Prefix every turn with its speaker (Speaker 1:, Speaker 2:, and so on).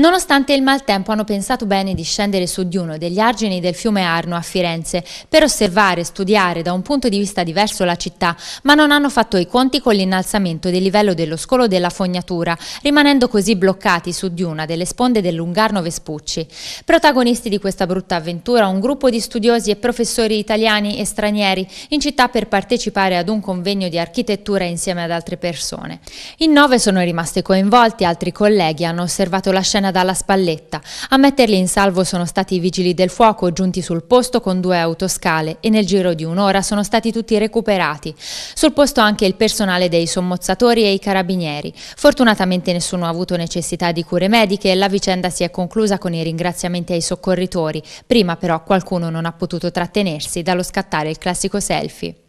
Speaker 1: Nonostante il maltempo hanno pensato bene di scendere su di uno degli argini del fiume Arno a Firenze per osservare e studiare da un punto di vista diverso la città, ma non hanno fatto i conti con l'innalzamento del livello dello scolo della fognatura, rimanendo così bloccati su di una delle sponde del Lungarno Vespucci. Protagonisti di questa brutta avventura un gruppo di studiosi e professori italiani e stranieri in città per partecipare ad un convegno di architettura insieme ad altre persone. In nove sono rimasti coinvolti, altri colleghi hanno osservato la scena dalla spalletta. A metterli in salvo sono stati i vigili del fuoco giunti sul posto con due autoscale e nel giro di un'ora sono stati tutti recuperati. Sul posto anche il personale dei sommozzatori e i carabinieri. Fortunatamente nessuno ha avuto necessità di cure mediche e la vicenda si è conclusa con i ringraziamenti ai soccorritori. Prima però qualcuno non ha potuto trattenersi dallo scattare il classico selfie.